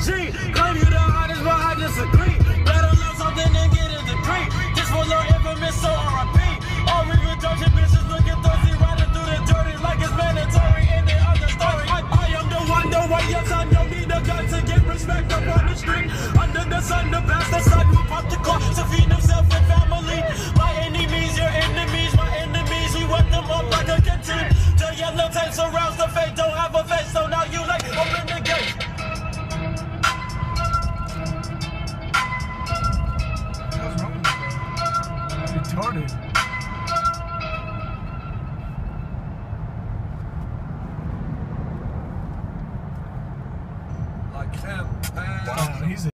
G. Claim you the hottest, but I disagree. Better learn something and get a degree. This for your infamous, so RIP. All reproduction bitches looking thirsty, riding through the dirty like it's mandatory in the other story. I, I am the one, the one. Yes, I don't need a gun to get respect up on the street. Under the sun, the best, the sun will pop the car to feed himself and family. By any means, your enemies, my enemies, we wet them up like a canteen. The yellow tape surrounds the fate, La crème. Wow, he's